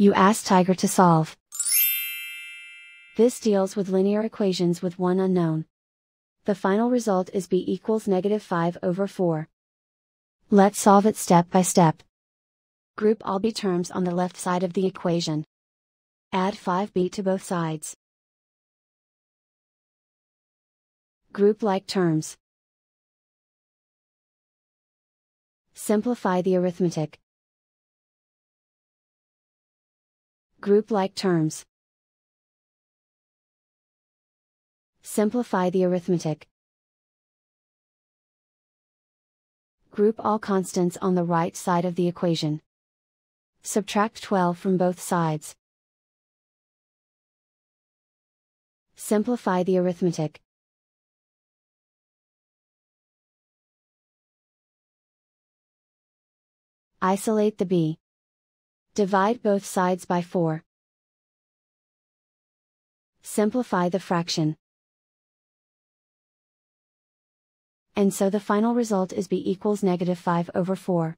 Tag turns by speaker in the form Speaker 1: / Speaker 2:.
Speaker 1: You ask Tiger to solve. This deals with linear equations with one unknown. The final result is b equals negative 5 over 4. Let's solve it step by step. Group all b terms on the left side of the equation. Add 5b to both sides. Group like terms. Simplify the arithmetic. Group like terms. Simplify the arithmetic. Group all constants on the right side of the equation. Subtract 12 from both sides. Simplify the arithmetic. Isolate the b. Divide both sides by 4. Simplify the fraction. And so the final result is b equals negative 5 over 4.